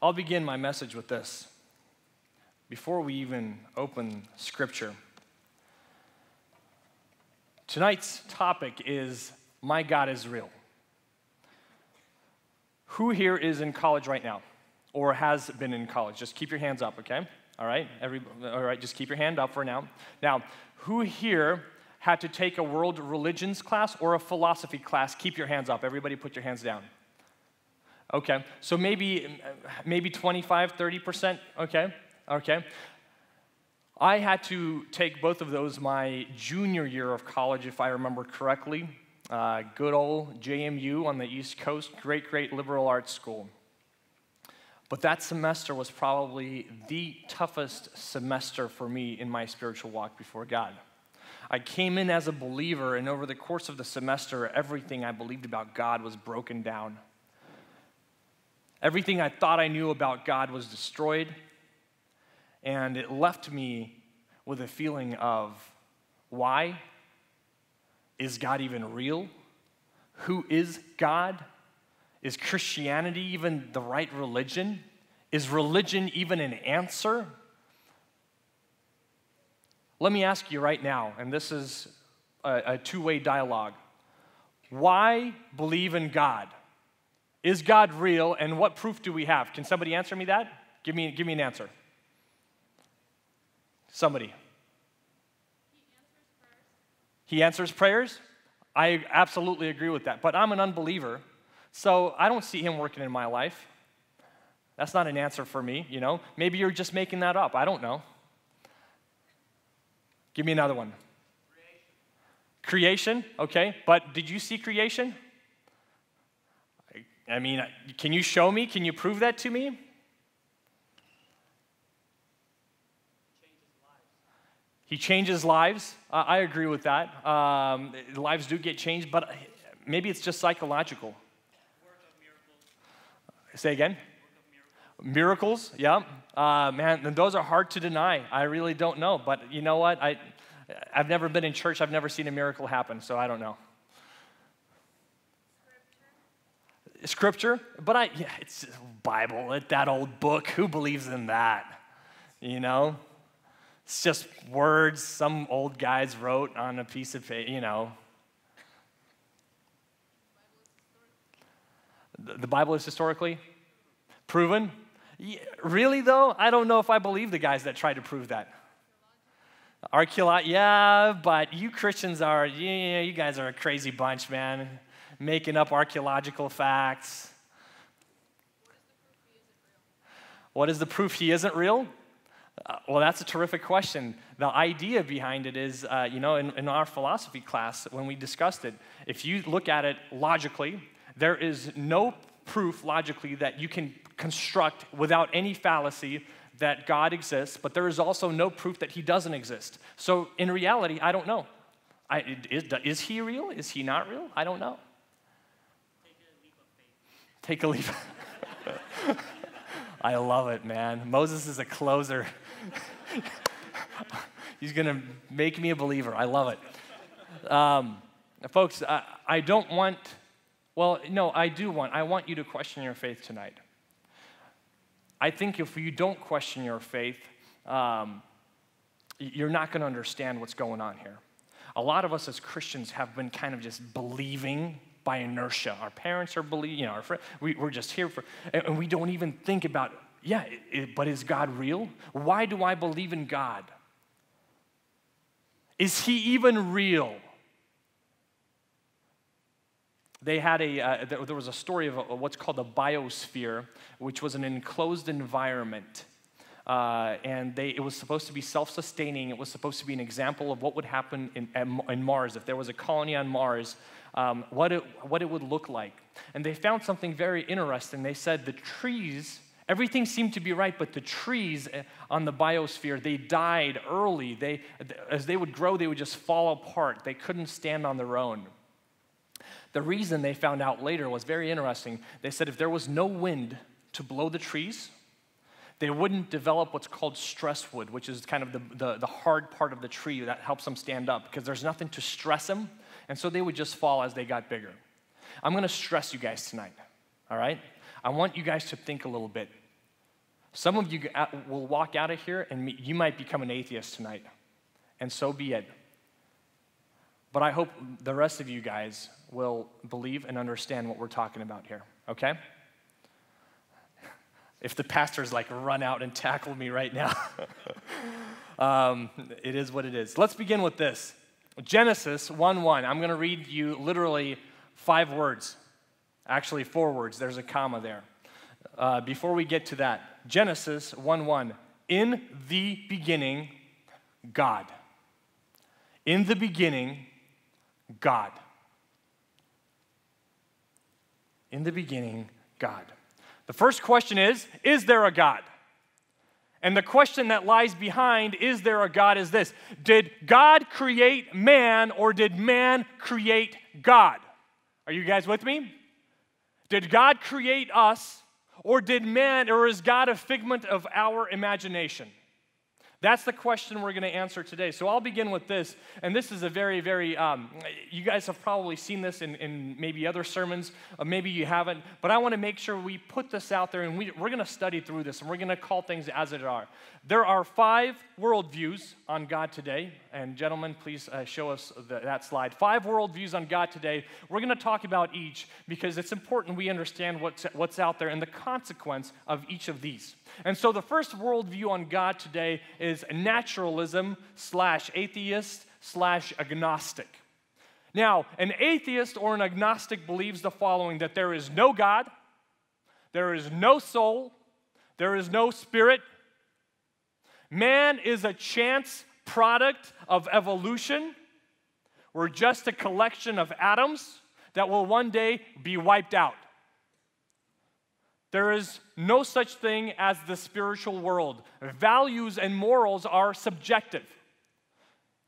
I'll begin my message with this. Before we even open scripture, tonight's topic is My God is Real. Who here is in college right now or has been in college? Just keep your hands up, okay? All right, Every, all right, just keep your hand up for now. Now, who here had to take a world religions class or a philosophy class? Keep your hands up. Everybody put your hands down. Okay, so maybe, maybe 25, 30%, okay, okay. I had to take both of those my junior year of college, if I remember correctly. Uh, good old JMU on the East Coast, great, great liberal arts school. But that semester was probably the toughest semester for me in my spiritual walk before God. I came in as a believer, and over the course of the semester, everything I believed about God was broken down. Everything I thought I knew about God was destroyed, and it left me with a feeling of why? Is God even real? Who is God? Is Christianity even the right religion? Is religion even an answer? Let me ask you right now, and this is a, a two way dialogue. Why believe in God? Is God real, and what proof do we have? Can somebody answer me that? Give me, give me an answer. Somebody. He answers prayers? I absolutely agree with that. But I'm an unbeliever. So I don't see him working in my life. That's not an answer for me, you know. Maybe you're just making that up. I don't know. Give me another one. Creation, creation okay. But did you see creation? I, mean, can you show me? Can you prove that to me? He changes lives. Uh, I agree with that. Um, lives do get changed, but maybe it's just psychological. Say again? Miracles, yeah. Uh, man, and those are hard to deny. I really don't know. But you know what? I, I've never been in church, I've never seen a miracle happen, so I don't know. Scripture, but I, yeah, it's Bible, that old book. Who believes in that? You know? It's just words some old guys wrote on a piece of paper, you know. The Bible is historically proven. Really, though, I don't know if I believe the guys that try to prove that. Archeolog, yeah, but you Christians are, yeah, you guys are a crazy bunch, man, making up archaeological facts. What is the proof he isn't real? Uh, well, that's a terrific question. The idea behind it is, uh, you know, in, in our philosophy class, when we discussed it, if you look at it logically, there is no proof logically that you can construct without any fallacy that God exists, but there is also no proof that he doesn't exist. So in reality, I don't know. I, is, is he real? Is he not real? I don't know. Take a leap. I love it, man. Moses is a closer. He's going to make me a believer. I love it. Um, folks, I, I don't want, well, no, I do want, I want you to question your faith tonight. I think if you don't question your faith, um, you're not going to understand what's going on here. A lot of us as Christians have been kind of just believing by inertia. Our parents are believing, you know, our friends, we, are just here for, and we don't even think about, yeah, it, but is God real? Why do I believe in God? Is He even real? they had a, uh, there was a story of a, what's called a biosphere, which was an enclosed environment. Uh, and they, it was supposed to be self sustaining. It was supposed to be an example of what would happen in, in Mars. If there was a colony on Mars, um, what, it, what it would look like. And they found something very interesting. They said the trees, everything seemed to be right, but the trees uh, on the biosphere, they died early. They, as they would grow, they would just fall apart. They couldn't stand on their own. The reason they found out later was very interesting. They said if there was no wind to blow the trees, they wouldn't develop what's called stress wood, which is kind of the, the, the, hard part of the tree that helps them stand up because there's nothing to stress them. And so they would just fall as they got bigger. I'm going to stress you guys tonight, all right? I want you guys to think a little bit. Some of you will walk out of here and you might become an atheist tonight, and so be it. But I hope the rest of you guys will believe and understand what we're talking about here, okay? If the pastors like run out and tackle me right now, um, it is what it is. Let's begin with this Genesis 1 1. I'm going to read you literally five words, actually, four words. There's a comma there. Uh, before we get to that, Genesis 1 1. In the beginning, God. In the beginning, God. In the beginning, God. The first question is Is there a God? And the question that lies behind, is there a God, is this Did God create man or did man create God? Are you guys with me? Did God create us or did man, or is God a figment of our imagination? That's the question we're going to answer today. So I'll begin with this. And this is a very, very, um, you guys have probably seen this in, in maybe other sermons, or maybe you haven't. But I want to make sure we put this out there and we, we're going to study through this and we're going to call things as it are. There are five worldviews on God today. And gentlemen, please uh, show us the, that slide. Five worldviews on God today. We're going to talk about each because it's important we understand what's, what's out there and the consequence of each of these. And so the first worldview on God today is naturalism slash atheist slash agnostic. Now, an atheist or an agnostic believes the following that there is no God, there is no soul, there is no spirit. Man is a chance product of evolution. We're just a collection of atoms that will one day be wiped out. There is no such thing as the spiritual world. Values and morals are subjective.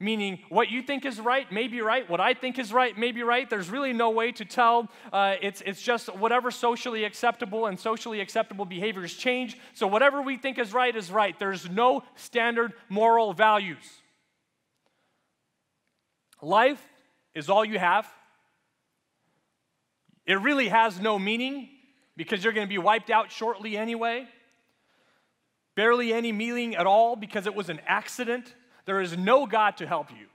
Meaning, what you think is right may be right, what I think is right may be right. There's really no way to tell. Uh, it's, it's just whatever socially acceptable and socially acceptable behaviors change. So, whatever we think is right is right. There's no standard moral values. Life is all you have, it really has no meaning because you're going to be wiped out shortly anyway. Barely any meaning at all because it was an accident. There is no God to help you.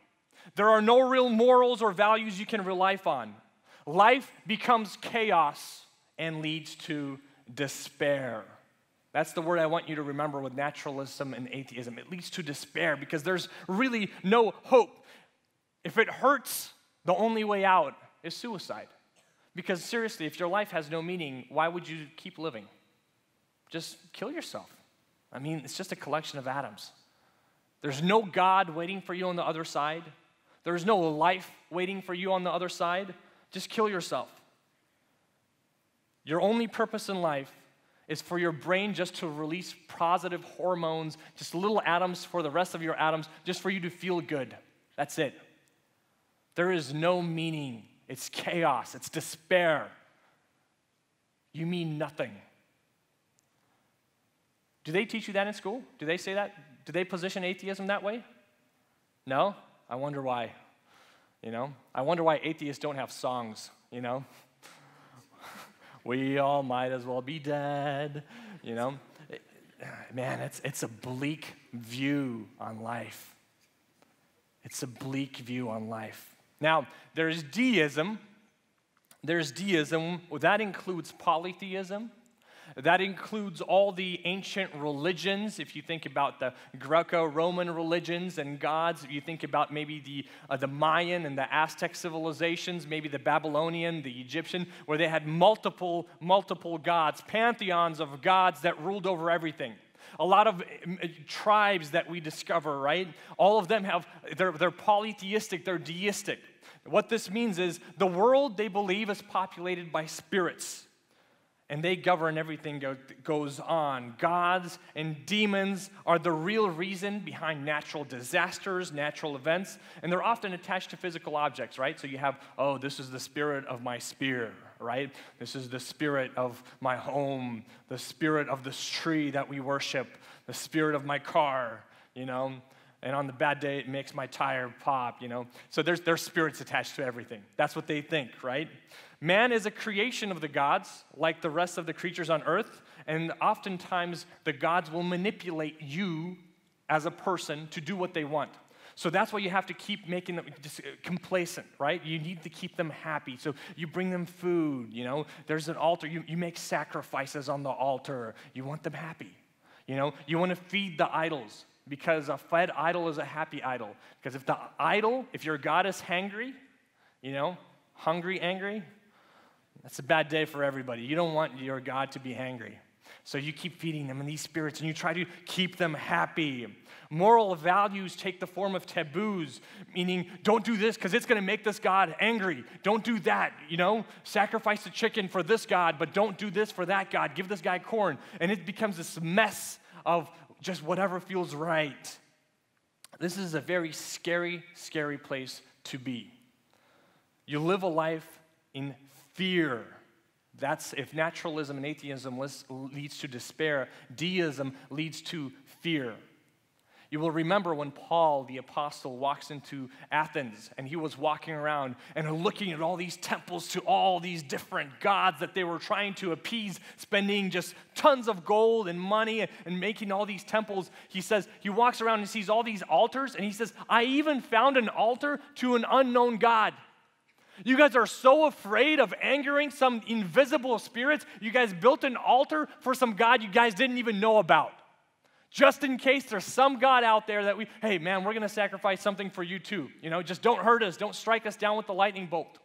There are no real morals or values you can rely on. Life becomes chaos and leads to despair. That's the word I want you to remember with naturalism and atheism. It leads to despair because there's really no hope. If it hurts, the only way out is suicide. Because seriously, if your life has no meaning, why would you keep living? Just kill yourself. I mean, it's just a collection of atoms. There's no God waiting for you on the other side. There's no life waiting for you on the other side. Just kill yourself. Your only purpose in life is for your brain just to release positive hormones, just little atoms for the rest of your atoms, just for you to feel good. That's it. There is no meaning it's chaos, it's despair. You mean nothing. Do they teach you that in school? Do they say that? Do they position atheism that way? No? I wonder why. You know? I wonder why atheists don't have songs, you know? we all might as well be dead, you know? Man, it's, it's a bleak view on life. It's a bleak view on life. Now, there's deism. There's deism, that includes polytheism. That includes all the ancient religions. If you think about the Greco Roman religions and gods, if you think about maybe the, uh, the Mayan and the Aztec civilizations, maybe the Babylonian, the Egyptian, where they had multiple, multiple gods, pantheons of gods that ruled over everything. A lot of um, uh, tribes that we discover, right? All of them have, they're, they're polytheistic, they're deistic. What this means is the world they believe is populated by spirits and they govern everything that goes on. Gods and demons are the real reason behind natural disasters, natural events, and they're often attached to physical objects, right? So you have, oh, this is the spirit of my spear, right? This is the spirit of my home, the spirit of this tree that we worship, the spirit of my car, you know? And on the bad day, it makes my tire pop, you know? So there's, there's spirits attached to everything. That's what they think, right? Man is a creation of the gods, like the rest of the creatures on earth, And oftentimes, the gods will manipulate you as a person to do what they want. So that's why you have to keep making them complacent, right? You need to keep them happy. So you bring them food, you know, there's an altar. You, you make sacrifices on the altar. You want them happy. You know, you want to feed the idols because a fed idol is a happy idol. Because if the idol, if your God is hangry, you know, hungry, angry, that's a bad day for everybody. You don't want your God to be hangry. So you keep feeding them in these spirits and you try to keep them happy. Moral values take the form of taboos, meaning don't do this because it's going to make this God angry. Don't do that, you know? Sacrifice a chicken for this God, but don't do this for that God. Give this guy corn. And it becomes this mess of just whatever feels right. This is a very scary, scary place to be. You live a life in fear that's if naturalism and atheism leads to despair, deism leads to fear. You will remember when Paul, the apostle, walks into Athens and he was walking around and looking at all these temples to all these different gods that they were trying to appease, spending just tons of gold and money and making all these temples. He says, he walks around and sees all these altars and he says, I even found an altar to an unknown God. You guys are so afraid of angering some invisible spirits, you guys built an altar for some God you guys didn't even know about. Just in case there's some God out there that we, hey man, we're gonna sacrifice something for you too. You know, just don't hurt us, don't strike us down with the lightning bolt.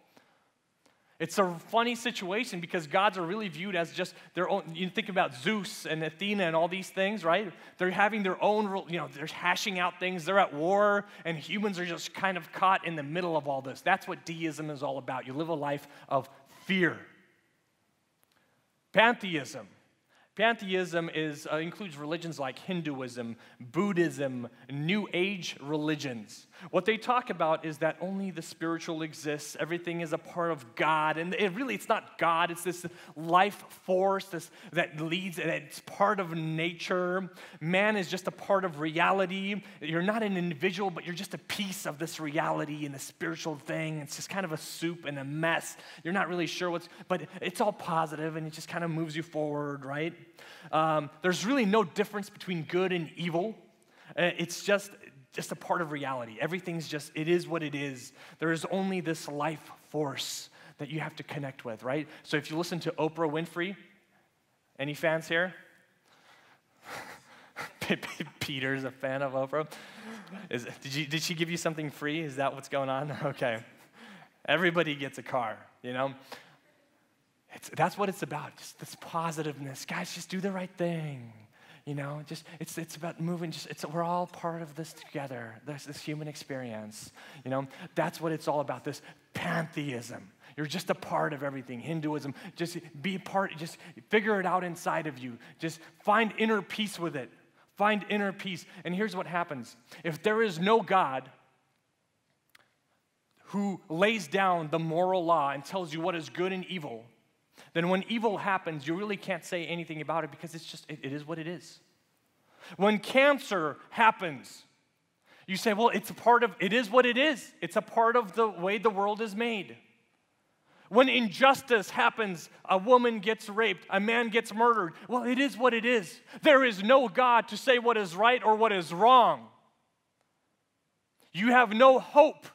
It's a funny situation because gods are really viewed as just their own. You think about Zeus and Athena and all these things, right? They're having their own, you know, they're hashing out things. They're at war, and humans are just kind of caught in the middle of all this. That's what deism is all about. You live a life of fear. Pantheism Pantheism is, uh, includes religions like Hinduism, Buddhism, New Age religions. What they talk about is that only the spiritual exists, everything is a part of God. And it really, it's not God, it's this life force this, that leads, and it's part of nature. Man is just a part of reality. You're not an individual, but you're just a piece of this reality and the spiritual thing. It's just kind of a soup and a mess. You're not really sure what's, but it's all positive and it just kind of moves you forward, right? Um, there's really no difference between good and evil. Uh, it's just, just a part of reality. Everything's just, it is what it is. There is only this life force that you have to connect with, right? So if you listen to Oprah Winfrey, any fans here? Peter's a fan of Oprah. Is, did, you, did she give you something free? Is that what's going on? Okay. Everybody gets a car, you know? It's, that's what it's about, just this positiveness. Guys, just do the right thing. You know, just it's it's about moving. Just it's we're all part of this together. There's this human experience. You know, that's what it's all about. This pantheism. You're just a part of everything. Hinduism. Just be part. Just figure it out inside of you. Just find inner peace with it. Find inner peace. And here's what happens: if there is no God, who lays down the moral law and tells you what is good and evil, then when evil happens, you really can't say anything about it because it's just, it, it is what it is. When cancer happens, you say, well, it's a part of, it is what it is. It's a part of the way the world is made. When injustice happens, a woman gets raped, a man gets murdered, well, it is what it is. There is no God to say what is right or what is wrong. You have no hope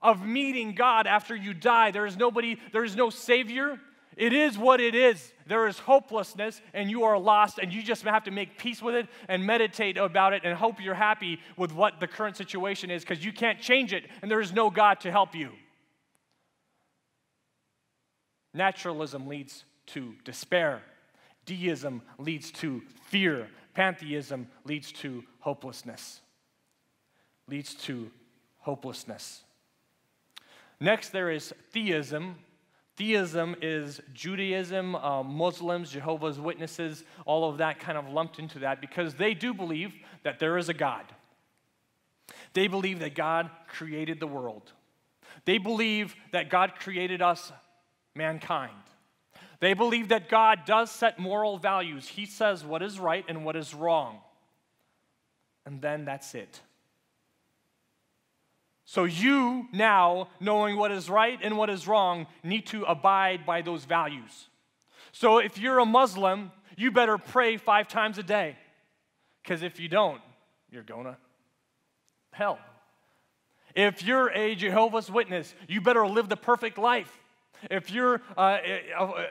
of meeting God after you die. There is nobody, there is no Savior, it is what it is. There is hopelessness, and you are lost, and you just have to make peace with it and meditate about it and hope you're happy with what the current situation is because you can't change it, and there is no God to help you. Naturalism leads to despair, deism leads to fear, pantheism leads to hopelessness. Leads to hopelessness. Next, there is theism, Theism is Judaism, uh, Muslims, Jehovah's Witnesses, all of that kind of lumped into that because they do believe that there is a God. They believe that God created the world. They believe that God created us, mankind. They believe that God does set moral values. He says what is right and what is wrong. And then that's it. So, you now, knowing what is right and what is wrong, need to abide by those values. So, if you're a Muslim, you better pray five times a day. Because if you don't, you're going to hell. If you're a Jehovah's Witness, you better live the perfect life. If you're uh,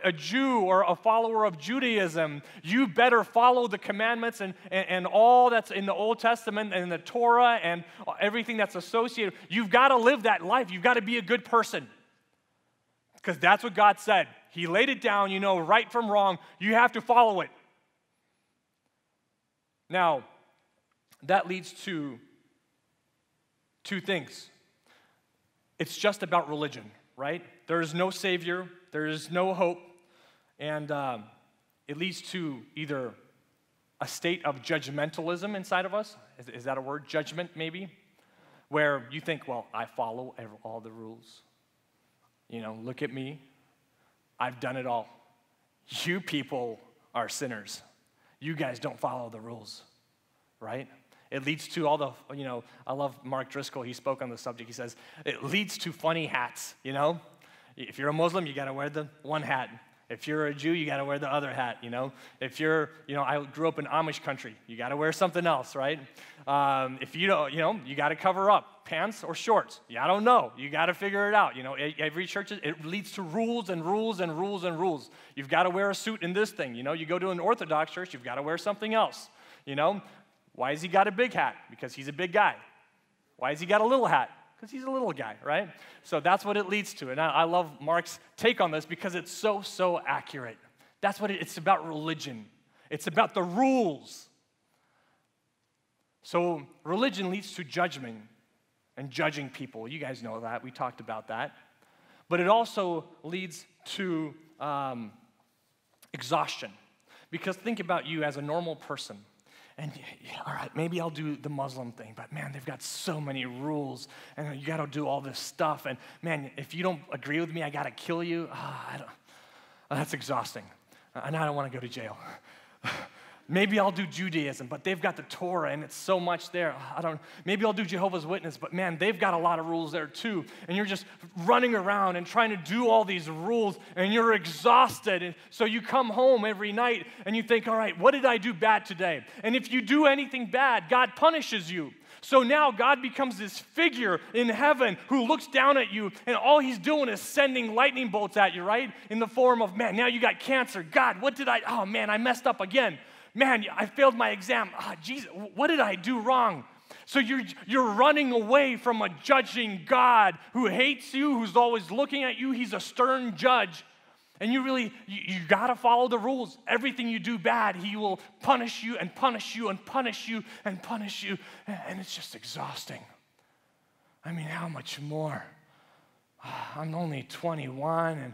a, Jew or a follower of Judaism, you better follow the commandments and, and, and all that's in the Old Testament and the Torah and everything that's associated. You've got to live that life. You've got to be a good person. Because that's what God said. He laid it down, you know, right from wrong. You have to follow it. Now, that leads to two things. It's just about religion, right? There is no Savior, there is no hope, and um, it leads to either a state of judgmentalism inside of us. Is, is that a word? Judgment, maybe? Where you think, well, I follow all the rules. You know, look at me. I've done it all. You people are sinners. You guys don't follow the rules, right? It leads to all the, you know, I love Mark Driscoll. He spoke on the subject. He says, it leads to funny hats, you know? If you're a Muslim, you got to wear the one hat. If you're a Jew, you got to wear the other hat, you know? If you're, you know, I grew up in Amish country, you got to wear something else, right? Um, if you don't, you know, you got to cover up pants or shorts. Yeah, I don't know. You got to figure it out. You know, every church, it leads to rules and rules and rules and rules. You've got to wear a suit in this thing. You know, you go to an Orthodox church, you've got to wear something else. You know, why has he got a big hat? Because he's a big guy. Why has he got a little hat? Because he's a little guy, right? So that's what it leads to. And I, I love Mark's take on this because it's so, so accurate. That's what it, it's about religion, it's about the rules. So religion leads to judgment and judging people. You guys know that. We talked about that. But it also leads to um, exhaustion. Because think about you as a normal person and yeah, all right, maybe I'll do the Muslim thing, but man, they've got so many rules, and you got to do all this stuff. And man, if you don't agree with me, I got to kill you. Oh, I don't, oh, that's exhausting. And I don't want to go to jail. Maybe I'll do Judaism, but they've got the Torah and it's so much there. I don't maybe I'll do Jehovah's Witness, but man, they've got a lot of rules there too. And you're just running around and trying to do all these rules and you're exhausted. And so you come home every night and you think, "All right, what did I do bad today?" And if you do anything bad, God punishes you. So now God becomes this figure in heaven who looks down at you, and all he's doing is sending lightning bolts at you, right? In the form of, man, now you got cancer. God, what did I, oh man, I messed up again man, I failed my exam. Ah, Jesus, what did I do wrong? So you're, you're running away from a judging God who hates you, who's always looking at you. He's a stern judge. And you really, you, you got to follow the rules. Everything you do bad, he will punish you and punish you and punish you and punish you. And it's just exhausting. I mean, how much more? Ah, I'm only 21 and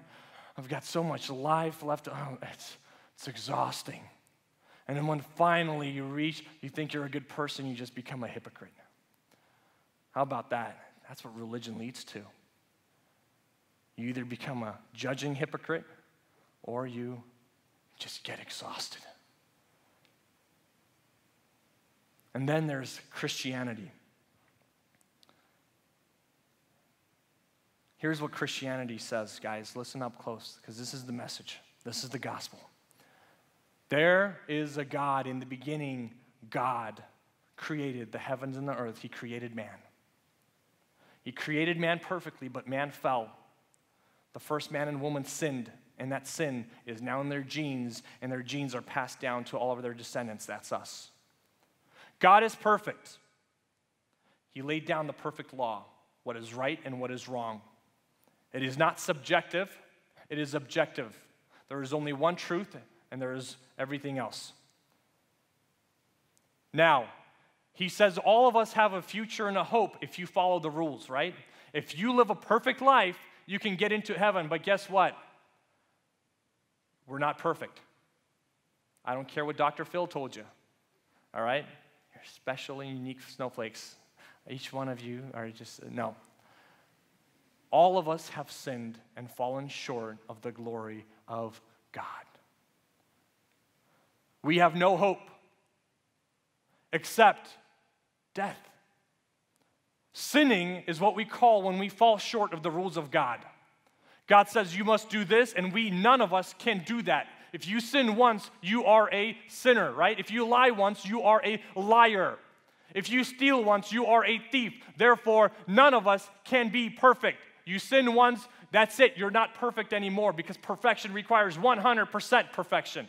I've got so much life left. Oh, it's, it's exhausting. And then when finally you reach, you think you're a good person, you just become a hypocrite. How about that? That's what religion leads to. You either become a judging hypocrite or you just get exhausted. And then there's Christianity. Here's what Christianity says, guys. Listen up close, because this is the message. This is the gospel. There is a God. In the beginning, God created the heavens and the earth. He created man. He created man perfectly, but man fell. The first man and woman sinned, and that sin is now in their genes, and their genes are passed down to all of their descendants. That's us. God is perfect. He laid down the perfect law, what is right and what is wrong. It is not subjective, it is objective. There is only one truth, and there is everything else. Now, he says all of us have a future and a hope if you follow the rules, right? If you live a perfect life, you can get into heaven, but guess what? We're not perfect. I don't care what Dr. Phil told you, all right? You're special and unique snowflakes. Each one of you are just, no. All of us have sinned and fallen short of the glory of God. We have no hope except death. Sinning is what we call when we fall short of the rules of God. God says, You must do this, and we, none of us, can do that. If you sin once, you are a sinner, right? If you lie once, you are a liar. If you steal once, you are a thief. Therefore, none of us can be perfect. You sin once, that's it. You're not perfect anymore because perfection requires 100% perfection.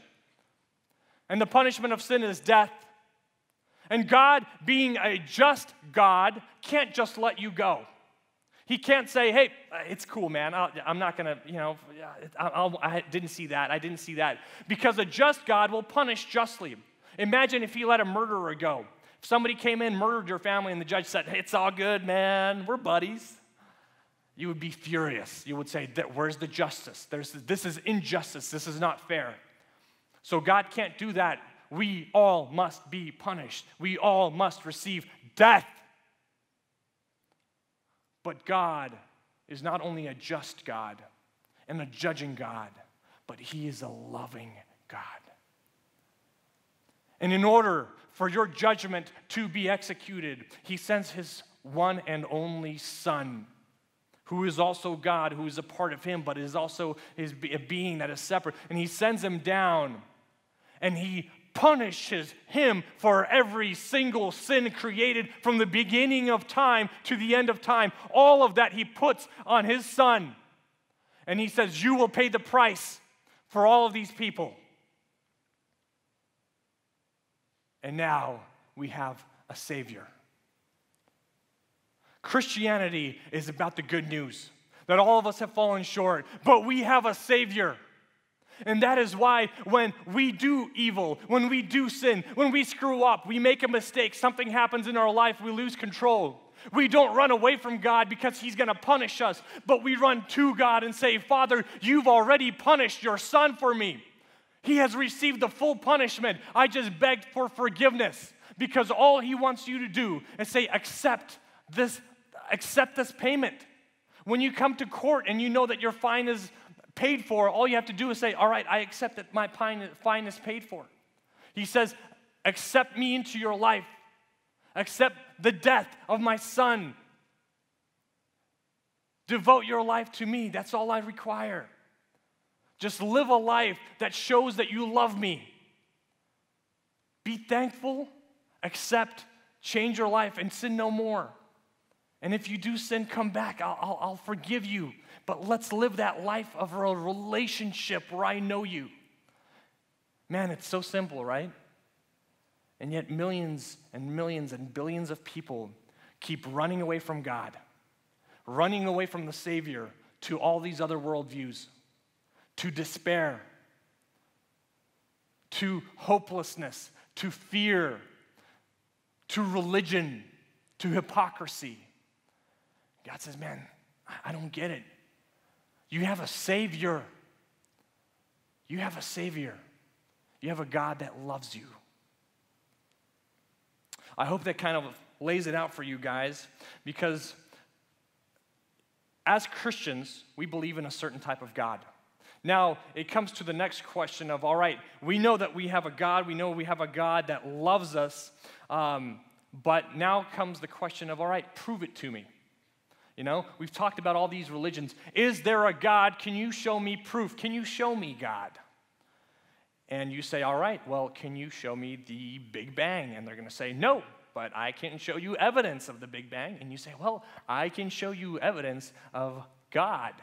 And the punishment of sin is death. And God, being a just God, can't just let you go. He can't say, hey, it's cool, man. i am not going to, you know, I'll, I did not see that. I didn't see that. Because a just God will punish justly. Imagine if he let a murderer go. If somebody came in, murdered your family, and the judge said, hey, it's all good, man. We're buddies. You would be furious. You would say, where's the justice? There's, this is injustice. This is not fair. So God can't do that. We all must be punished. We all must receive death. But God is not only a just God and a judging God, but He is a loving God. And in order for your judgment to be executed, He sends His one and only Son, who is also God, who is a part of Him, but is also his, a being that is separate. And He sends Him down and He punishes him for every single sin created from the beginning of time to the end of time. All of that he puts on his son. And he says, You will pay the price for all of these people. And now we have a Savior. Christianity is about the good news that all of us have fallen short, but we have a Savior. And that is why when we do evil, when we do sin, when we screw up, we make a mistake, something happens in our life, we lose control. We don't run away from God because He's gonna punish us, but we run to God and say, Father, you've already punished your son for me. He has received the full punishment. I just begged for forgiveness because all He wants you to do is say, accept this, accept this payment. When you come to court and you know that your fine is paid for, all you have to do is say, All right, I accept that my fine is paid for. He says, Accept me into your life, accept the death of my son. Devote your life to me. That's all I require. Just live a life that shows that you love me. Be thankful, accept, change your life, and sin no more. And if you do sin, come back. I'll, I'll, I'll forgive you but let's live that life of a relationship where I know you. Man, it's so simple, right? And yet, millions and millions and billions of people keep running away from God, running away from the Savior to all these other worldviews, to despair, to hopelessness, to fear, to religion, to hypocrisy. God says, Man, I don't get it. You have a Savior. You have a Savior. You have a God that loves you. I hope that kind of lays it out for you guys because as Christians, we believe in a certain type of God. Now, it comes to the next question of all right, we know that we have a God, we know we have a God that loves us, um, but now comes the question of all right, prove it to me. You know, we've talked about all these religions. Is there a God? Can you show me proof? Can you show me God? And you say, All right, well, can you show me the Big Bang? And they're going to say, No, but I can show you evidence of the Big Bang. And you say, Well, I can show you evidence of God.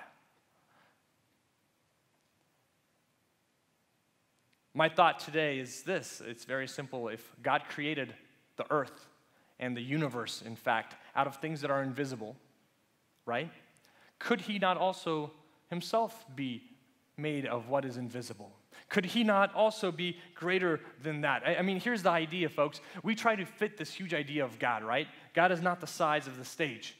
My thought today is this it's very simple. If God created the earth and the universe, in fact, out of things that are invisible, right? Could he not also himself be made of what is invisible? Could he not also be greater than that? I, mean, here's the idea, folks. We try to fit this huge idea of God, right? God is not the size of the stage,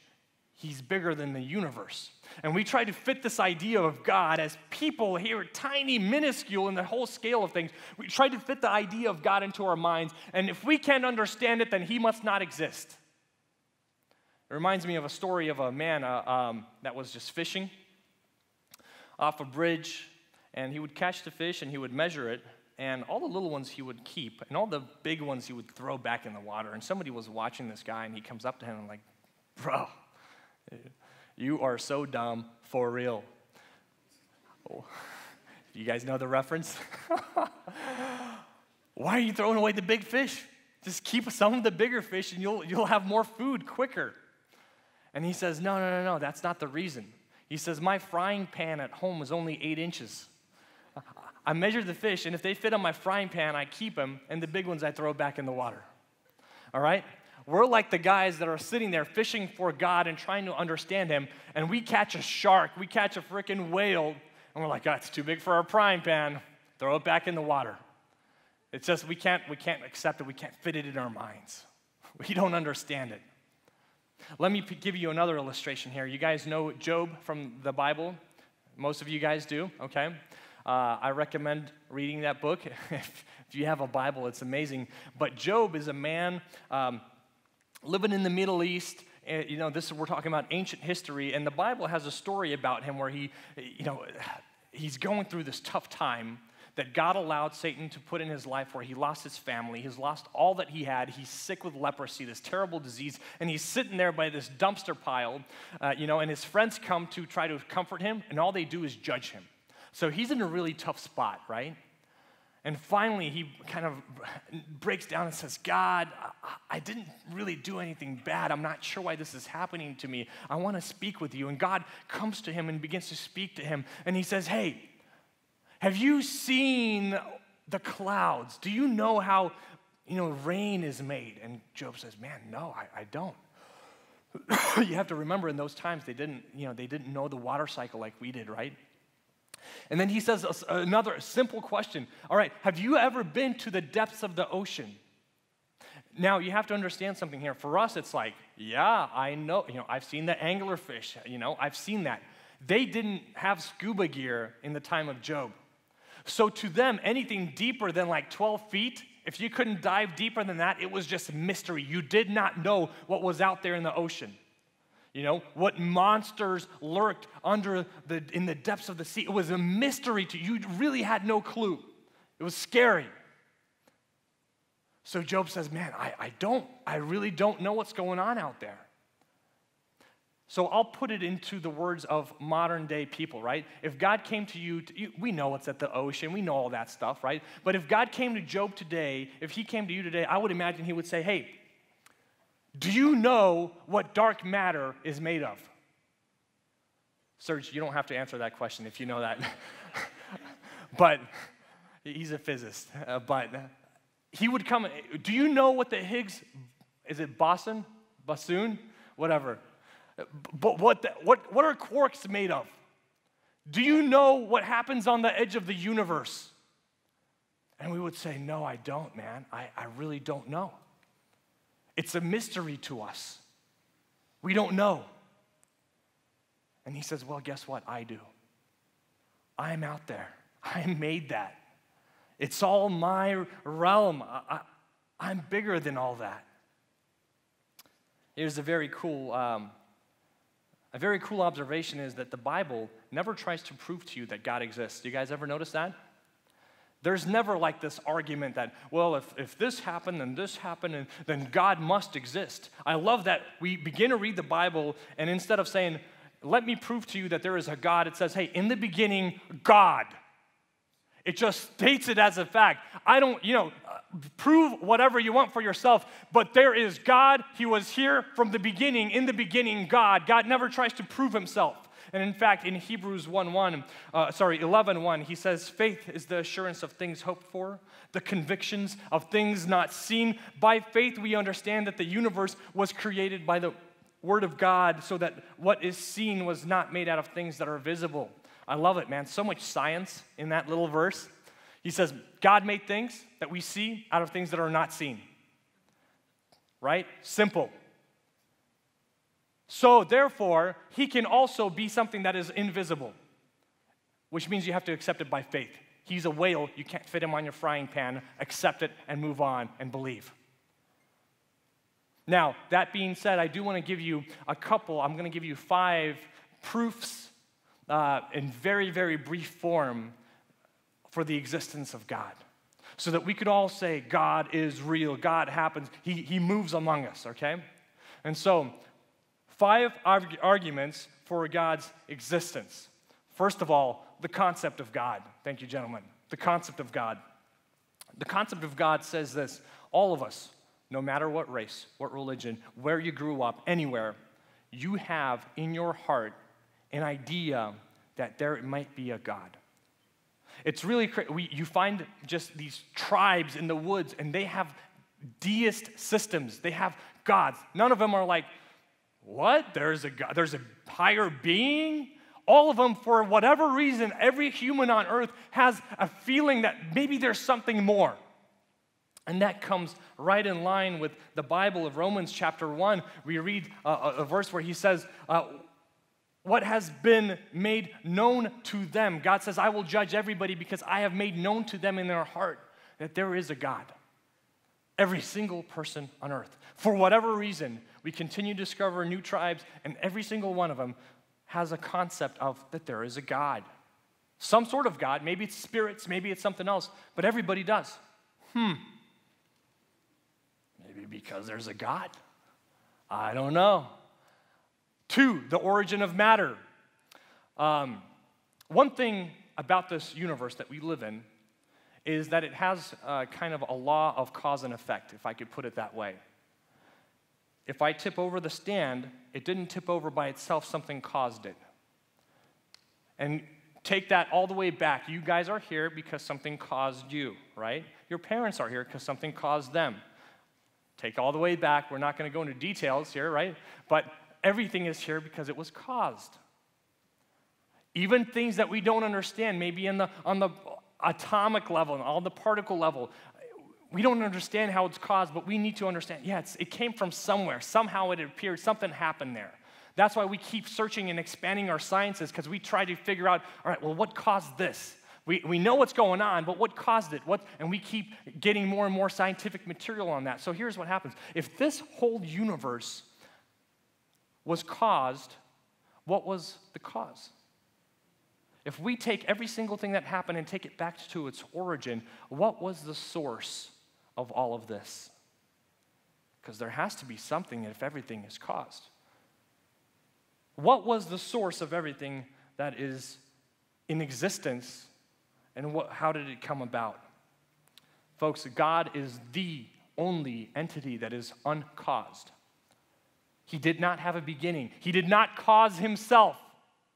He's bigger than the universe. And we try to fit this idea of God as people here, tiny, minuscule in the whole scale of things. We try to fit the idea of God into our minds. And if we can't understand it, then He must not exist. It reminds me of a story of a man uh, um, that was just fishing off a bridge, and he would catch the fish and he would measure it, and all the little ones he would keep, and all the big ones he would throw back in the water. And somebody was watching this guy, and he comes up to him and like, "Bro, you are so dumb for real. Oh, You guys know the reference? Why are you throwing away the big fish? Just keep some of the bigger fish and you'll, you'll have more food quicker. And he says, No, no, no, no, that's not the reason. He says, My frying pan at home is only eight inches. I measure the fish, and if they fit on my frying pan, I keep them, and the big ones I throw back in the water. All right? We're like the guys that are sitting there fishing for God and trying to understand Him, and we catch a shark, we catch a freaking whale, and we're like, oh, it's too big for our frying pan. Throw it back in the water. It's just we can't, we can't accept it, we can't fit it in our minds. We don't understand it. Let me give you another illustration here. You guys know Job from the Bible? Most of you guys do, okay? Uh, I recommend reading that book. if, you have a Bible, it's amazing. But Job is a man um, living in the Middle East. Uh, you know, this we're talking about ancient history, and the Bible has a story about him where he, you know, he's going through this tough time that God allowed Satan to put in his life where he lost his family, he's lost all that he had, he's sick with leprosy, this terrible disease, and he's sitting there by this dumpster pile, uh, you know, and his friends come to try to comfort him, and all they do is judge him. So he's in a really tough spot, right? And finally, he kind of breaks down and says, God, I didn't really do anything bad. I'm not sure why this is happening to me. I want to speak with you. And God comes to him and begins to speak to him. And he says, Hey, have you seen the clouds? Do you know how, you know, rain is made? And Job says, man, no, I, I don't. you have to remember in those times they didn't, you know, they didn't know the water cycle like we did, right? And then he says another simple question. All right, have you ever been to the depths of the ocean? Now, you have to understand something here. For us, it's like, yeah, I know, you know, I've seen the anglerfish, you know, I've seen that. They didn't have scuba gear in the time of Job. So to them, anything deeper than like 12 feet, if you couldn't dive deeper than that, it was just mystery. You did not know what was out there in the ocean. You know, what monsters lurked under the in the depths of the sea. It was a mystery to you. You really had no clue. It was scary. So Job says, Man, I, I don't, I really don't know what's going on out there. So I'll put it into the words of modern day people, right? If God came to you, we know it's at the ocean, we know all that stuff, right? But if God came to Job today, if he came to you today, I would imagine he would say, Hey, do you know what dark matter is made of? Serge, you don't have to answer that question if you know that. but he's a physicist. Uh, but he would come, do you know what the Higgs, is it boson? Boson? Whatever but what, the, what, what are quarks made of? Do you know what happens on the edge of the universe? And we would say, No, I don't, man. I, I really don't know. It's a mystery to us. We don't know. And he says, Well, guess what? I do. I'm out there. I made that. It's all my realm. I, am bigger than all that. Here's a very cool um, a very cool observation is that the Bible never tries to prove to you that God exists. You guys ever notice that? There's never like this argument that, well, if, if this happened and this happened, and, then God must exist. I love that we begin to read the Bible, and instead of saying, let me prove to you that there is a God, it says, hey, in the beginning, God. It just states it as a fact. I don't, you know, prove whatever you want for yourself, but there is God. He was here from the beginning. In the beginning, God. God never tries to prove himself. And in fact, in Hebrews 1 1, uh, sorry, 11 1, he says, Faith is the assurance of things hoped for, the convictions of things not seen. By faith, we understand that the universe was created by the word of God, so that what is seen was not made out of things that are visible. I love it, man. So much science in that little verse. He says, God made things that we see out of things that are not seen. Right? Simple. So, therefore, he can also be something that is invisible, which means you have to accept it by faith. He's a whale, you can't fit him on your frying pan. Accept it and move on and believe. Now, that being said, I do want to give you a couple, I'm going to give you five proofs uh, in very, very brief form for the existence of God. So that we could all say, God is real, God happens, He, he moves among us, okay? And so, five arg- arguments for God's existence. First of all, the concept of God. Thank you, gentlemen. The concept of God. The concept of God says this all of us, no matter what race, what religion, where you grew up, anywhere, you have in your heart an idea that there might be a God. It's really crazy. You find just these tribes in the woods, and they have deist systems. They have gods. None of them are like, what? There's a God, there's a higher being? All of them, for whatever reason, every human on earth has a feeling that maybe there's something more. And that comes right in line with the Bible of Romans chapter 1. We read a, a verse where he says, uh, What has been made known to them? God says, I will judge everybody because I have made known to them in their heart that there is a God. Every single person on earth. For whatever reason, we continue to discover new tribes, and every single one of them has a concept of that there is a God. Some sort of God. Maybe it's spirits, maybe it's something else, but everybody does. Hmm. Maybe because there's a God. I don't know. Two, the origin of matter. Um, one thing about this universe that we live in is that it has uh, kind of a law of cause and effect, if I could put it that way. If I tip over the stand, it didn't tip over by itself, something caused it. And take that all the way back. You guys are here because something caused you, right? Your parents are here because something caused them. Take all the way back. We're not going to go into details here, right? But everything is here because it was caused. Even things that we don't understand, maybe in the, on the atomic level and on the particle level, we don't understand how it's caused, but we need to understand, yeah, it came from somewhere. Somehow it appeared, something happened there. That's why we keep searching and expanding our sciences because we try to figure out, all right, well, what caused this? We, we know what's going on, but what caused it? What, and we keep getting more and more scientific material on that. So here's what happens if this whole universe was caused, what was the cause? If we take every single thing that happened and take it back to its origin, what was the source of all of this? Because there has to be something if everything is caused. What was the source of everything that is in existence and what, how did it come about? Folks, God is the only entity that is uncaused. He did not have a beginning, He did not cause Himself.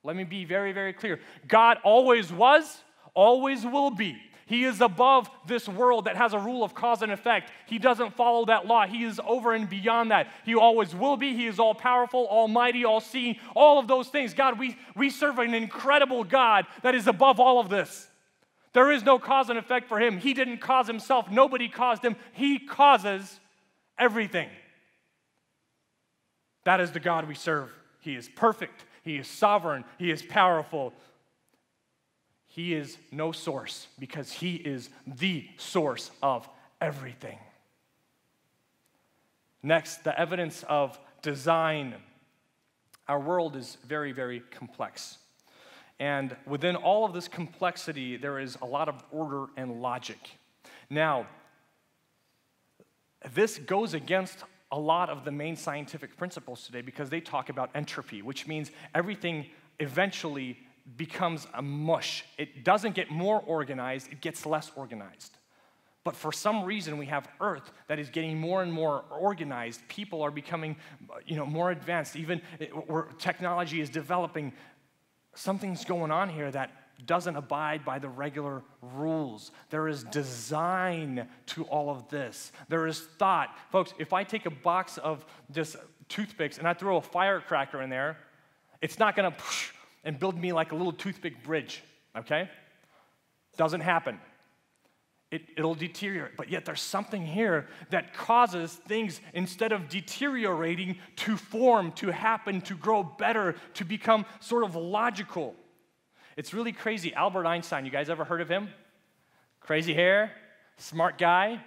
Let me be very, very clear. God always was, always will be. He is above this world that has a rule of cause and effect. He doesn't follow that law. He is over and beyond that. He always will be. He is all powerful, almighty, all seeing, all of those things. God, we, we serve an incredible God that is above all of this. There is no cause and effect for him. He didn't cause himself, nobody caused him. He causes everything. That is the God we serve. He is perfect, He is sovereign, He is powerful, he is no source because He is the source of everything. Next, the evidence of design. Our world is very, very complex. And within all of this complexity, there is a lot of order and logic. Now, this goes against a lot of the main scientific principles today because they talk about entropy, which means everything eventually becomes a mush. It doesn't get more organized, it gets less organized. But for some reason, we have Earth that is getting more and more organized. People are becoming, you know, more advanced. Even eh, where technology is developing, something's going on here that doesn't abide by the regular rules. There is design to all of this. There is thought. Folks, if I take a box of just toothpicks and I throw a firecracker in there, it's not going to and build me like a little toothpick bridge, okay? Doesn't happen. It, it'll deteriorate. But yet there's something here that causes things, instead of deteriorating, to form, to happen, to grow better, to become sort of logical. It's really crazy. Albert Einstein, you guys ever heard of him? Crazy hair, smart guy.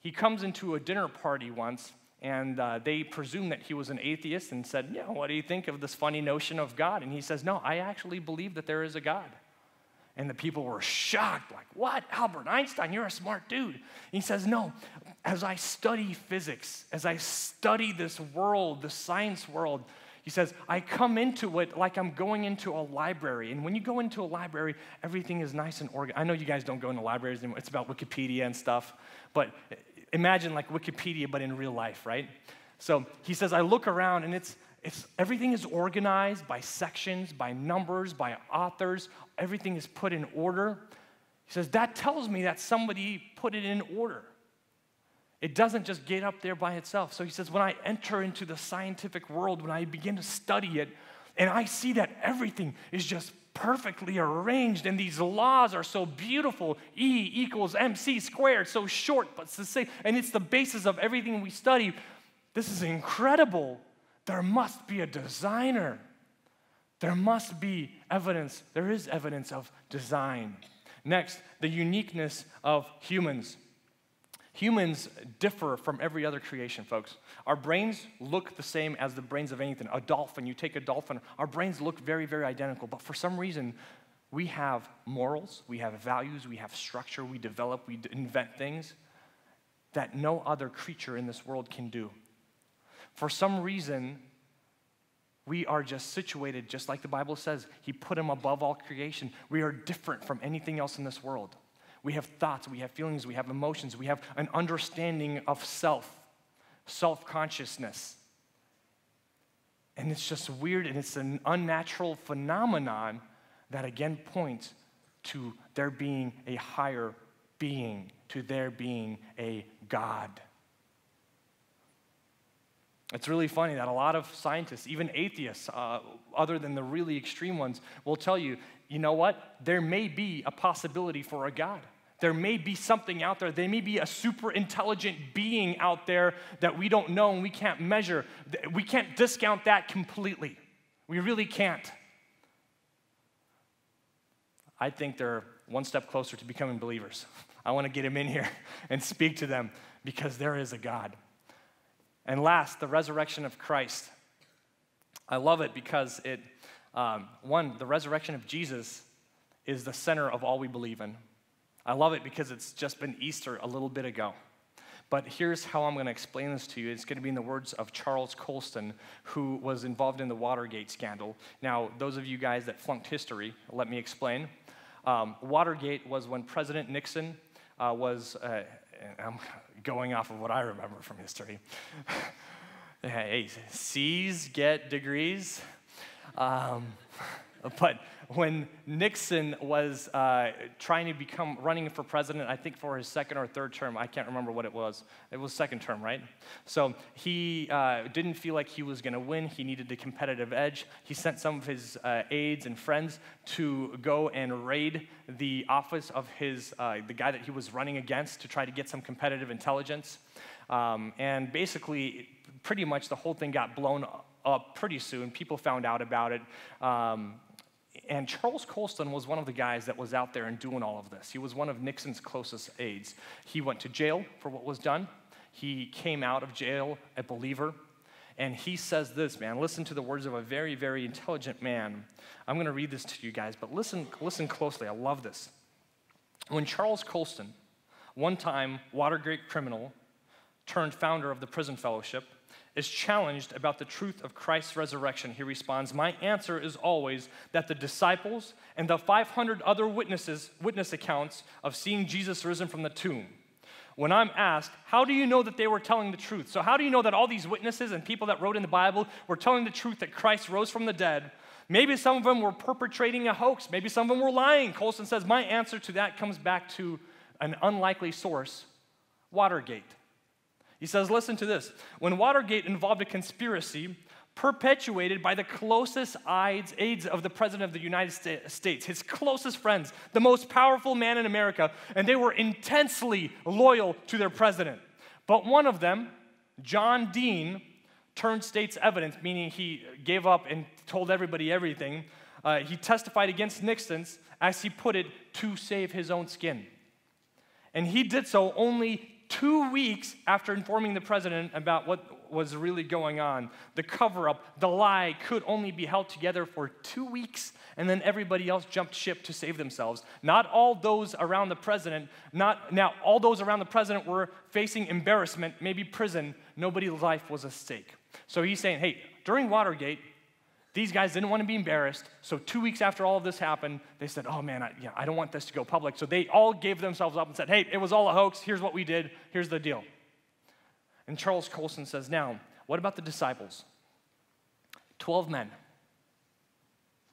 He comes into a dinner party once and uh, they presume that he was an atheist and said, Yeah, what do you think of this funny notion of God? And he says, No, I actually believe that there is a God. And the people were shocked, like, What? Albert Einstein, you're a smart dude. And he says, No, as I study physics, as I study this world, the science world, He says, I come into it like I'm going into a library. And when you go into a library, everything is nice and organized. I know you guys don't go into libraries anymore, it's about Wikipedia and stuff. But imagine like Wikipedia, but in real life, right? So he says, I look around and it's, it's, everything is organized by sections, by numbers, by authors. Everything is put in order. He says, that tells me that somebody put it in order. It doesn't just get up there by itself. So he says, when I enter into the scientific world, when I begin to study it, and I see that everything is just perfectly arranged and these laws are so beautiful e equals mc squared so short but same and it's the basis of everything we study this is incredible. There must be a designer. There must be evidence. There is evidence of design. Next the uniqueness of humans Humans differ from every other creation, folks. Our brains look the same as the brains of anything. A dolphin, you take a dolphin, our brains look very, very identical. But for some reason, we have morals, we have values, we have structure, we develop, we invent things that no other creature in this world can do. For some reason, we are just situated just like the Bible says. He put him above all creation. We are different from anything else in this world. We have thoughts, we have feelings, we have emotions, we have an understanding of self, self consciousness. And it's just weird and it's an unnatural phenomenon that again points to there being a higher being, to there being a God. It's really funny that a lot of scientists, even atheists, uh, other than the really extreme ones, will tell you, you know what? There may be a possibility for a God. There may be something out there. There may be a super intelligent being out there that we don't know and we can't measure. We can't discount that completely. We really can't. I think they're one step closer to becoming believers. I want to get them in here and speak to them because there is a God. And last, the resurrection of Christ. I love it because it, um, one, the resurrection of Jesus is the center of all we believe in. I love it because it's just been Easter a little bit ago. But here's how I'm going to explain this to you. It's going to be in the words of Charles Colson, who was involved in the Watergate scandal. Now, those of you guys that flunked history, let me explain. Um, Watergate was when President Nixon uh, was, uh, I'm going off of what I remember from history. hey, C's get degrees. Um, but when Nixon was uh, trying to become running for president, I think for his second or third term, I can't remember what it was. It was second term, right? So he uh, didn't feel like he was going to win. He needed a competitive edge. He sent some of his uh, aides and friends to go and raid the office of his uh, the guy that he was running against to try to get some competitive intelligence. Um, and basically, pretty much the whole thing got blown up pretty soon. People found out about it. Um, and Charles Colson was one of the guys that was out there and doing all of this. He was one of Nixon's closest aides. He went to jail for what was done. He came out of jail a believer. And he says this, man. Listen to the words of a very, very intelligent man. I'm going to read this to you guys, but listen, listen closely. I love this. When Charles Colson, one time Watergate criminal turned founder of the Prison Fellowship, is challenged about the truth of Christ's resurrection, he responds, My answer is always that the disciples and the 500 other witnesses, witness accounts of seeing Jesus risen from the tomb. When I'm asked, how do you know that they were telling the truth? So, how do you know that all these witnesses and people that wrote in the Bible were telling the truth that Christ rose from the dead? Maybe some of them were perpetrating a hoax. Maybe some of them were lying. Colson says, My answer to that comes back to an unlikely source Watergate. He says, listen to this. When Watergate involved a conspiracy perpetuated by the closest aides of the President of the United States, his closest friends, the most powerful man in America, and they were intensely loyal to their president. But one of them, John Dean, turned state's evidence, meaning he gave up and told everybody everything. Uh, he testified against Nixon's, as he put it, to save his own skin. And he did so only two weeks after informing the president about what was really going on. The cover up, the lie could only be held together for two weeks, and then everybody else jumped ship to save themselves. Not all those around the president, not now, all those around the president were facing embarrassment, maybe prison. Nobody's life was at stake. So he's saying, hey, during Watergate, These guys didn't want to be embarrassed. So, two weeks after all of this happened, they said, Oh man, I, yeah, I don't want this to go public. So, they all gave themselves up and said, Hey, it was all a hoax. Here's what we did. Here's the deal. And Charles Colson says, Now, what about the disciples? 12 men,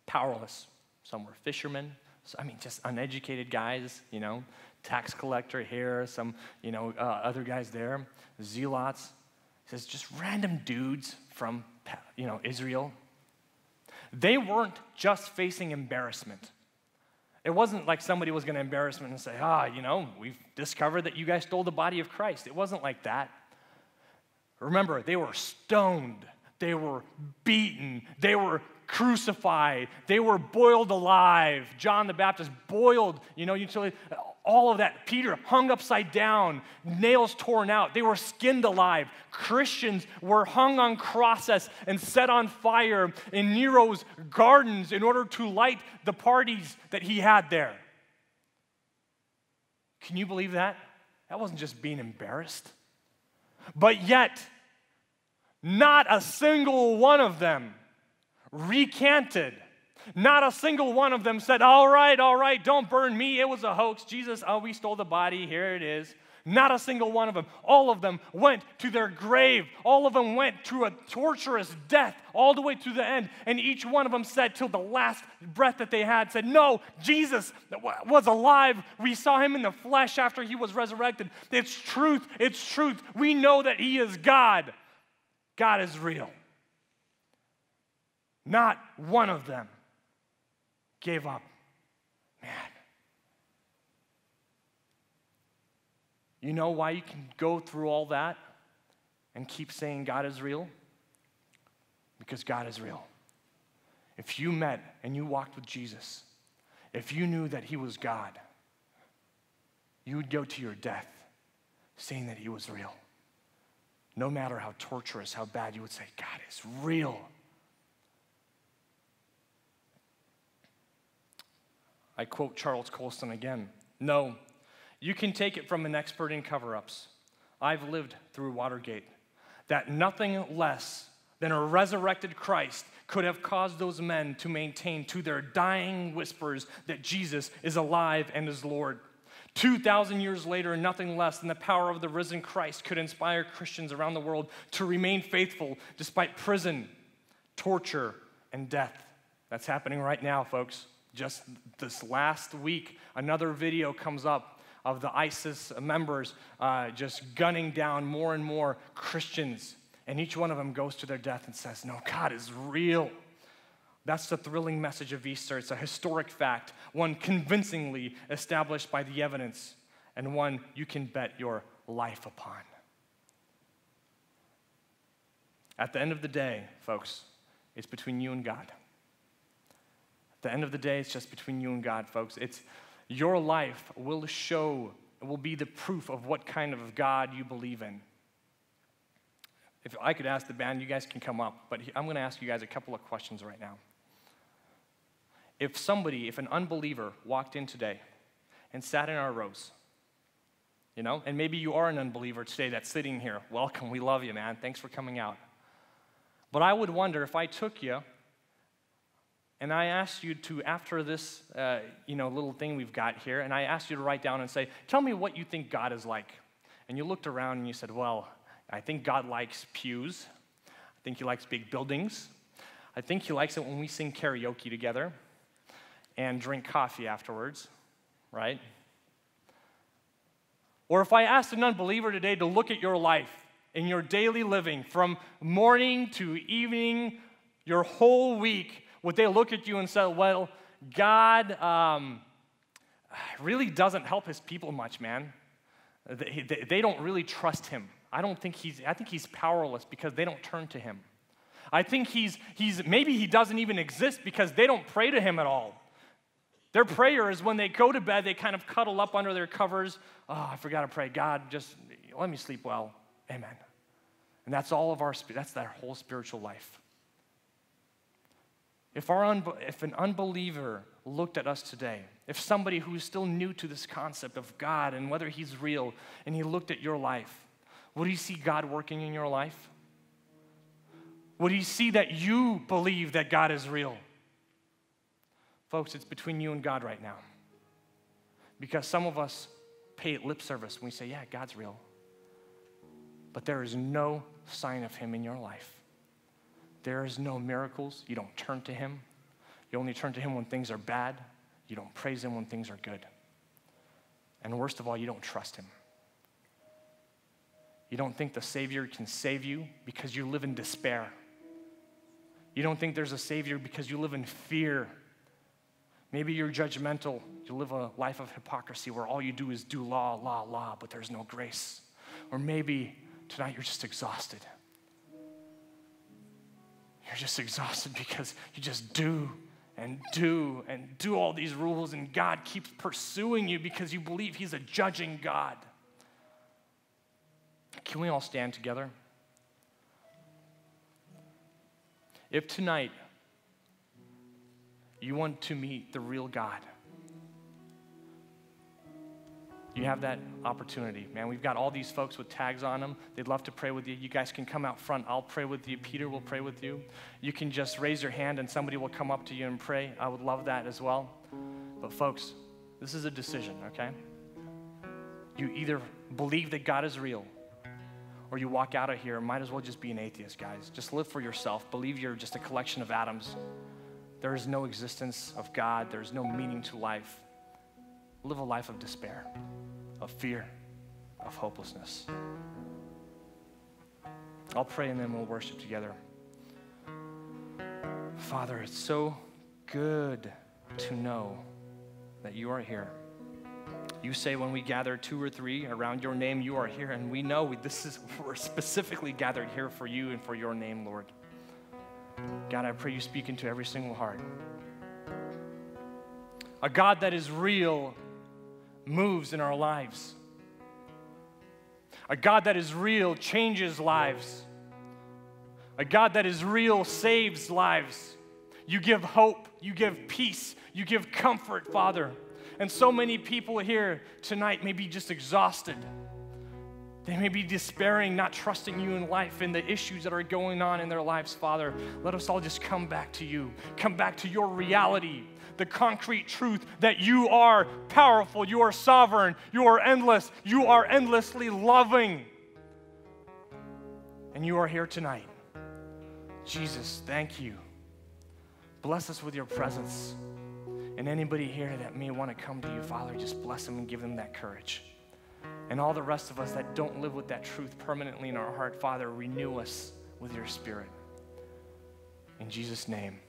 powerless. Some were fishermen. I mean, just uneducated guys, you know, tax collector here, some, you know, uh, other guys there, zealots. He says, just random dudes from, you know, Israel. They weren't just facing embarrassment. It wasn't like somebody was going to embarrass them and say, ah, you know, we've discovered that you guys stole the body of Christ. It wasn't like that. Remember, they were stoned, they were beaten, they were crucified, they were boiled alive. John the Baptist boiled, you know, usually all of that. Peter hung upside down, nails torn out. They were skinned alive. Christians were hung on crosses and set on fire in Nero's gardens in order to light the parties that he had there. Can you believe that? That wasn't just being embarrassed. But yet, not a single one of them recanted. Not a single one of them said, All right, all right, don't burn me. It was a hoax. Jesus, oh, we stole the body. Here it is. Not a single one of them. All of them went to their grave. All of them went to a torturous death all the way to the end. And each one of them said, till the last breath that they had, said, No, Jesus was alive. We saw him in the flesh after he was resurrected. It's truth. It's truth. We know that he is God. God is real. Not one of them gave up. Man. You know why you can go through all that and keep saying God is real? Because God is real. If you met and you walked with Jesus, if you knew that He was God, you would go to your death saying that He was real. No matter how torturous, how bad, you would say, God is real. I quote Charles Colson again No, you can take it from an expert in cover ups. I've lived through Watergate. That nothing less than a resurrected Christ could have caused those men to maintain to their dying whispers that Jesus is alive and is Lord. 2,000 years later, nothing less than the power of the risen Christ could inspire Christians around the world to remain faithful despite prison, torture, and death. That's happening right now, folks. Just this last week, another video comes up of the ISIS members uh, just gunning down more and more Christians. And each one of them goes to their death and says, No, God is real. That's the thrilling message of Easter. It's a historic fact, one convincingly established by the evidence, and one you can bet your life upon. At the end of the day, folks, it's between you and God At the end of the day, it's just between you and God, folks. It's your life will show, will be the proof of what kind of God you believe in. If I could ask the band, you guys can come up, but I'm going to ask you guys a couple of questions right now. If somebody, if an unbeliever walked in today and sat in our rows, you know, and maybe you are an unbeliever today that's sitting here, welcome, we love you, man, thanks for coming out. But I would wonder if I took you and I asked you to, after this, uh, you know, little thing we've got here, and I asked you to write down and say, tell me what you think God is like. And you looked around and you said, well, I think God likes pews. I think he likes big buildings. I think he likes it when we sing karaoke together and drink coffee afterwards, right? Or if I asked an unbeliever today to look at your life in your daily living from morning to evening, your whole week, would they look at you and say, well, God um, really doesn't help his people much, man? They, they, they don't really trust him. I don't think he's, I think he's powerless because they don't turn to him. I think he's, he's, maybe he doesn't even exist because they don't pray to him at all. Their prayer is when they go to bed, they kind of cuddle up under their covers. Oh, I forgot to pray. God, just let me sleep well. Amen. And that's all of our, that's their whole spiritual life. If, our if an unbeliever looked at us today, if somebody who is still new to this concept of God and whether He's real, and he looked at your life, would he see God working in your life? Would he see that you believe that God is real? Folks, it's between you and God right now. Because some of us pay lip service when we say, Yeah, God's real. But there is no sign of Him in your life. There is no miracles. You don't turn to Him. You only turn to Him when things are bad. You don't praise Him when things are good. And worst of all, you don't trust Him. You don't think the Savior can save you because you live in despair. You don't think there's a Savior because you live in fear. Maybe you're judgmental. You live a life of hypocrisy where all you do is do law, law, law, but there's no grace. Or maybe tonight you're just exhausted. You're just exhausted because you just do and do and do all these rules, and God keeps pursuing you because you believe He's a judging God. Can we all stand together? If tonight you want to meet the real God, you have that opportunity, man. We've got all these folks with tags on them. They'd love to pray with you. You guys can come out front. I'll pray with you. Peter will pray with you. You can just raise your hand and somebody will come up to you and pray. I would love that as well. But, folks, this is a decision, okay? You either believe that God is real or you walk out of here, might as well just be an atheist, guys. Just live for yourself. Believe you're just a collection of atoms. There is no existence of God, there's no meaning to life. Live a life of despair, of fear, of hopelessness. I'll pray and then we'll worship together. Father, it's so good to know that you are here. You say when we gather two or three around your name, you are here. And we know this is, we're specifically gathered here for you and for your name, Lord. God, I pray you speak into every single heart. A God that is real moves in our lives. A God that is real changes lives. A God that is real saves lives. You give hope, you give peace, you give comfort, Father. And so many people here tonight may be just exhausted. They may be despairing, not trusting you in life and the issues that are going on in their lives, Father. Let us all just come back to you, come back to your reality, the concrete truth that you are powerful, you are sovereign, you are endless, you are endlessly loving. And you are here tonight. Jesus, thank you. Bless us with your presence. And anybody here that may want to come to you, Father, just bless them and give them that courage. And all the rest of us that don't live with that truth permanently in our heart, Father, renew us with your spirit. In Jesus' name.